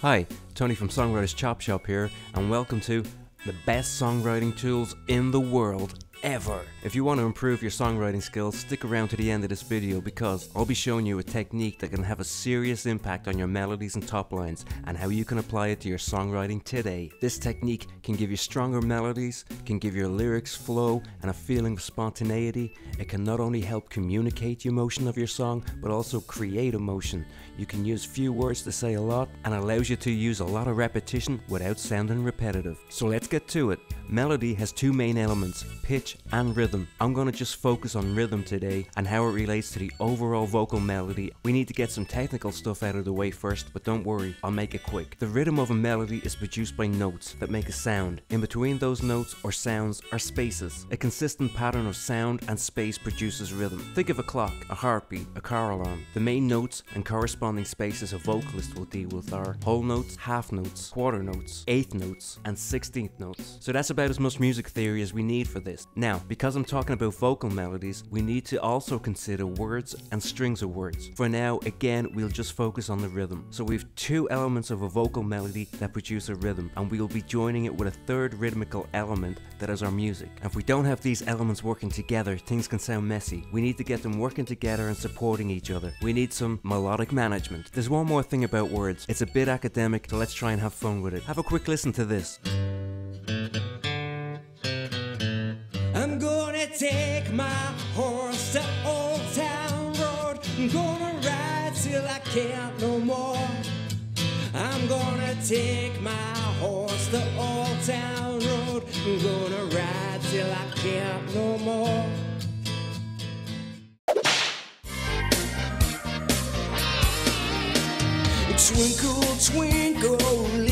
Hi, Tony from Songwriters Chop Shop here, and welcome to the best songwriting tools in the world ever. If you want to improve your songwriting skills, stick around to the end of this video because I'll be showing you a technique that can have a serious impact on your melodies and top lines and how you can apply it to your songwriting today. This technique can give you stronger melodies, can give your lyrics flow and a feeling of spontaneity. It can not only help communicate the emotion of your song, but also create emotion. You can use few words to say a lot and allows you to use a lot of repetition without sounding repetitive. So let's get to it. Melody has two main elements, pitch and rhythm. I'm going to just focus on rhythm today and how it relates to the overall vocal melody. We need to get some technical stuff out of the way first, but don't worry, I'll make it quick. The rhythm of a melody is produced by notes that make a sound. In between those notes or sounds are spaces. A consistent pattern of sound and space produces rhythm. Think of a clock, a heartbeat, a car alarm. The main notes and corresponding spaces a vocalist will deal with are whole notes, half notes, quarter notes, eighth notes, and sixteenth notes. So that's about as much music theory as we need for this. Now, because I'm talking about vocal melodies, we need to also consider words and strings of words. For now, again, we'll just focus on the rhythm. So we've two elements of a vocal melody that produce a rhythm, and we'll be joining it with a third rhythmical element that is our music. And if we don't have these elements working together, things can sound messy. We need to get them working together and supporting each other. We need some melodic management. There's one more thing about words. It's a bit academic, so let's try and have fun with it. Have a quick listen to this. I'm gonna take my horse to Old Town Road. I'm gonna ride till I can't no more. I'm gonna take my horse to Old Town Road. I'm gonna ride till I can't no more. Twinkle, twinkle,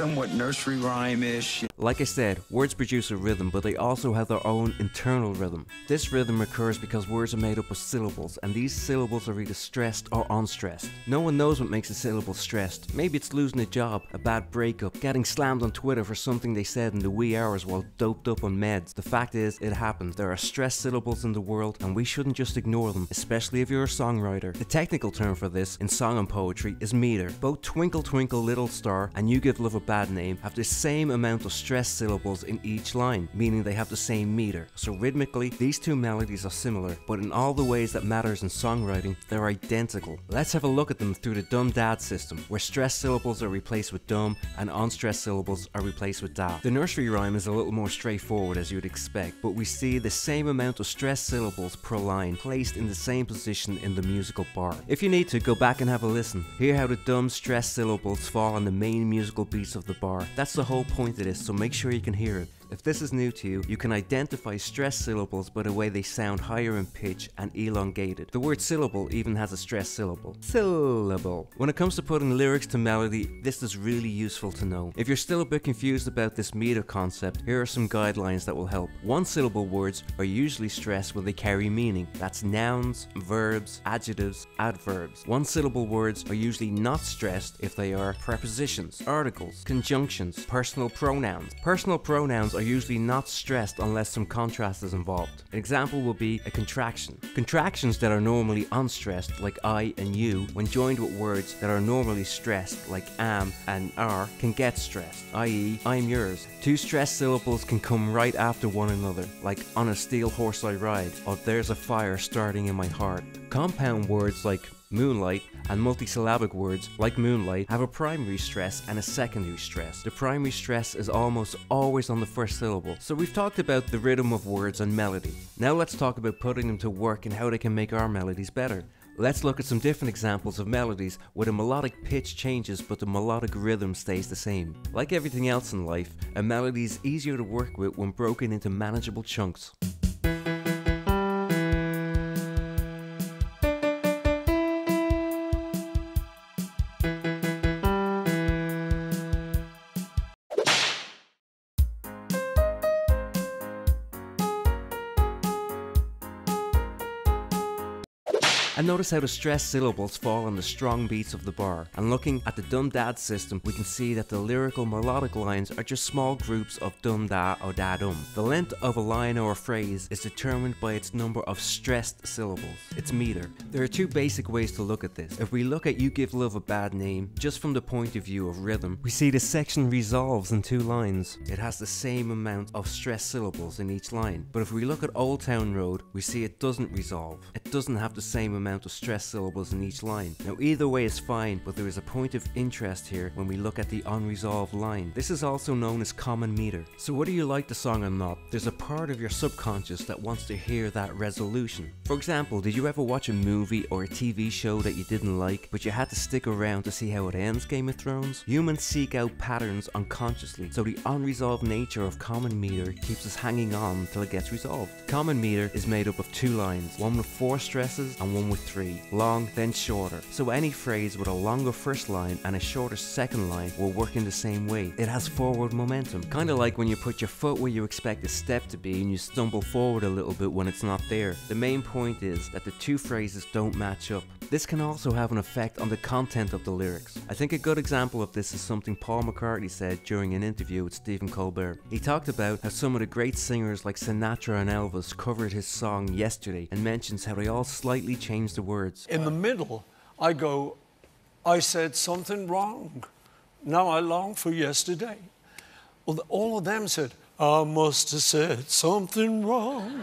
somewhat nursery rhyme-ish. Like I said, words produce a rhythm, but they also have their own internal rhythm. This rhythm occurs because words are made up of syllables, and these syllables are either stressed or unstressed. No one knows what makes a syllable stressed. Maybe it's losing a job, a bad breakup, getting slammed on Twitter for something they said in the wee hours while doped up on meds. The fact is, it happens. There are stressed syllables in the world, and we shouldn't just ignore them, especially if you're a songwriter. The technical term for this in song and poetry is meter. Both Twinkle Twinkle Little Star and You Give Love a Bad Name have the same amount of stressed syllables in each line, meaning they have the same meter. So rhythmically, these two melodies are similar, but in all the ways that matters in songwriting, they're identical. Let's have a look at them through the dumb dad system, where stressed syllables are replaced with dumb and unstressed syllables are replaced with da. The nursery rhyme is a little more straightforward as you'd expect, but we see the same amount of stressed syllables per line placed in the same position in the musical bar. If you need to, go back and have a listen. Hear how the dumb stressed syllables fall on the main musical beats of the bar. That's the whole point of this, so make sure you can hear it. If this is new to you, you can identify stressed syllables by the way they sound higher in pitch and elongated. The word syllable even has a stressed syllable. Syllable. When it comes to putting lyrics to melody, this is really useful to know. If you're still a bit confused about this meter concept, here are some guidelines that will help. One syllable words are usually stressed when they carry meaning. That's nouns, verbs, adjectives, adverbs. One syllable words are usually not stressed if they are prepositions, articles, conjunctions, personal pronouns. Personal pronouns are usually not stressed unless some contrast is involved. An example will be a contraction. Contractions that are normally unstressed, like I and you, when joined with words that are normally stressed, like am and are, can get stressed, i.e., I'm yours. Two stressed syllables can come right after one another, like on a steel horse I ride, or there's a fire starting in my heart. Compound words like moonlight and multisyllabic words like moonlight have a primary stress and a secondary stress. The primary stress is almost always on the first syllable. So we've talked about the rhythm of words and melody. Now let's talk about putting them to work and how they can make our melodies better. Let's look at some different examples of melodies where the melodic pitch changes but the melodic rhythm stays the same. Like everything else in life, a melody is easier to work with when broken into manageable chunks. And notice how the stressed syllables fall on the strong beats of the bar. And looking at the dum dad system, we can see that the lyrical melodic lines are just small groups of dum da or da dum. The length of a line or a phrase is determined by its number of stressed syllables, its meter. There are two basic ways to look at this. If we look at You Give Love a Bad Name, just from the point of view of rhythm, we see the section resolves in two lines. It has the same amount of stressed syllables in each line. But if we look at Old Town Road, we see it doesn't resolve. Doesn't have the same amount of stressed syllables in each line. Now either way is fine, but there is a point of interest here when we look at the unresolved line. This is also known as common meter. So whether you like the song or not, there's a part of your subconscious that wants to hear that resolution. For example, did you ever watch a movie or a TV show that you didn't like, but you had to stick around to see how it ends Game of Thrones? Humans seek out patterns unconsciously, so the unresolved nature of common meter keeps us hanging on till it gets resolved. Common meter is made up of two lines, one with four stresses and one with three, long then shorter. So any phrase with a longer first line and a shorter second line will work in the same way. It has forward momentum, kind of like when you put your foot where you expect a step to be and you stumble forward a little bit when it's not there. The main point is that the two phrases don't match up. This can also have an effect on the content of the lyrics. I think a good example of this is something Paul McCartney said during an interview with Stephen Colbert. He talked about how some of the great singers like Sinatra and Elvis covered his song Yesterday and mentions how they all slightly changed the words. In the middle, I go, I said something wrong. Now I long for yesterday. Well, all of them said, I must have said something wrong.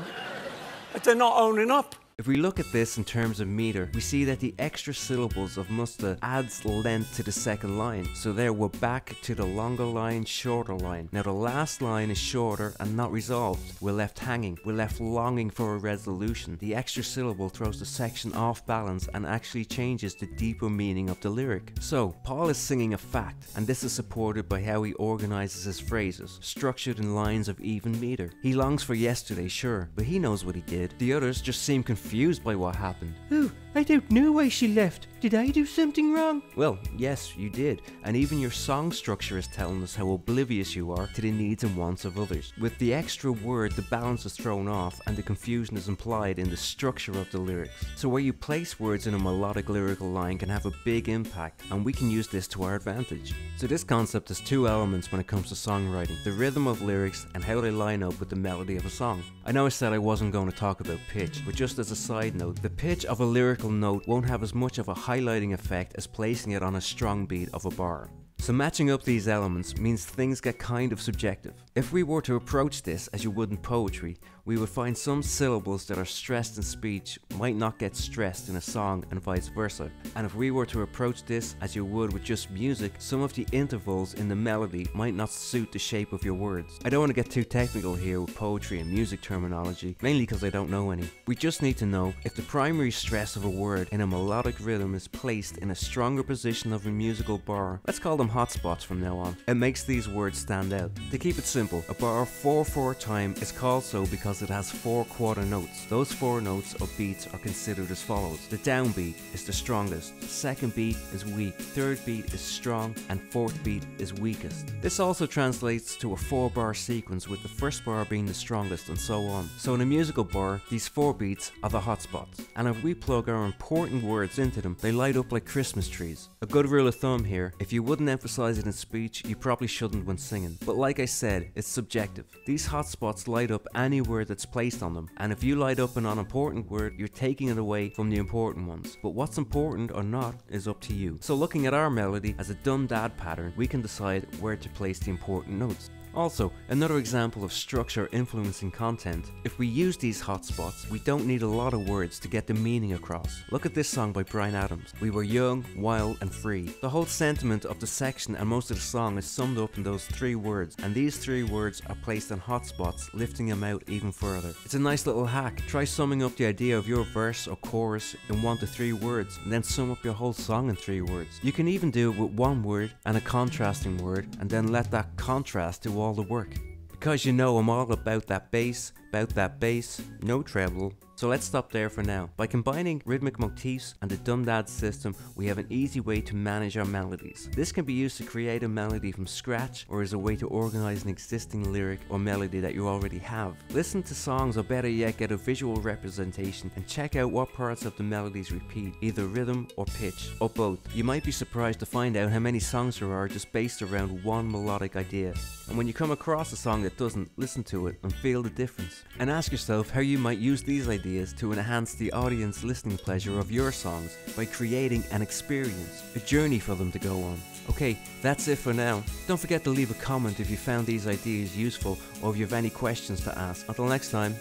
They're not owning up. If we look at this in terms of meter, we see that the extra syllables of musta adds length to the second line. So there we're back to the longer line, shorter line. Now the last line is shorter and not resolved. We're left hanging. We're left longing for a resolution. The extra syllable throws the section off balance and actually changes the deeper meaning of the lyric. So Paul is singing a fact, and this is supported by how he organizes his phrases, structured in lines of even meter. He longs for yesterday, sure, but he knows what he did. The others just seem confused confused by what happened. Oh, I don't know why she left. Did I do something wrong? Well, yes, you did, and even your song structure is telling us how oblivious you are to the needs and wants of others. With the extra word, the balance is thrown off and the confusion is implied in the structure of the lyrics. So where you place words in a melodic lyrical line can have a big impact, and we can use this to our advantage. So this concept has two elements when it comes to songwriting, the rhythm of lyrics and how they line up with the melody of a song. I know I said I wasn't going to talk about pitch, but just as a side note, the pitch of a lyrical note won't have as much of a highlighting effect as placing it on a strong beat of a bar. So matching up these elements means things get kind of subjective. If we were to approach this as you would in poetry, we would find some syllables that are stressed in speech might not get stressed in a song and vice versa. And if we were to approach this as you would with just music, some of the intervals in the melody might not suit the shape of your words. I don't want to get too technical here with poetry and music terminology, mainly because I don't know any. We just need to know if the primary stress of a word in a melodic rhythm is placed in a stronger position of a musical bar. Let's call them hotspots from now on. It makes these words stand out. To keep it simple, a bar 4-4 time is called so because it has four quarter notes. Those four notes or beats are considered as follows. The downbeat is the strongest, second beat is weak, third beat is strong, and fourth beat is weakest. This also translates to a four bar sequence with the first bar being the strongest and so on. So in a musical bar, these four beats are the hotspots. And if we plug our important words into them, they light up like Christmas trees. A good rule of thumb here, if you wouldn't emphasize it in speech, you probably shouldn't when singing. But like I said, it's subjective. These hotspots light up any word that's placed on them, and if you light up an unimportant word, you're taking it away from the important ones. But what's important or not is up to you. So looking at our melody as a dumb dad pattern, we can decide where to place the important notes. Also, another example of structure influencing content. If we use these hotspots, we don't need a lot of words to get the meaning across. Look at this song by Bryan Adams. We were young, wild, and free. The whole sentiment of the section and most of the song is summed up in those three words, and these three words are placed on hotspots, lifting them out even further. It's a nice little hack. Try summing up the idea of your verse or chorus in one to three words, and then sum up your whole song in three words. You can even do it with one word and a contrasting word, and then let that contrast do all all the work. Because you know I'm all about that bass, about that bass, no treble, so let's stop there for now. By combining rhythmic motifs and the Dumdad system, we have an easy way to manage our melodies. This can be used to create a melody from scratch or as a way to organize an existing lyric or melody that you already have. Listen to songs or better yet get a visual representation and check out what parts of the melodies repeat, either rhythm or pitch, or both. You might be surprised to find out how many songs there are just based around one melodic idea. And when you come across a song that doesn't, listen to it and feel the difference. And ask yourself how you might use these ideas to enhance the audience listening pleasure of your songs by creating an experience, a journey for them to go on. Okay, that's it for now. Don't forget to leave a comment if you found these ideas useful or if you have any questions to ask. Until next time.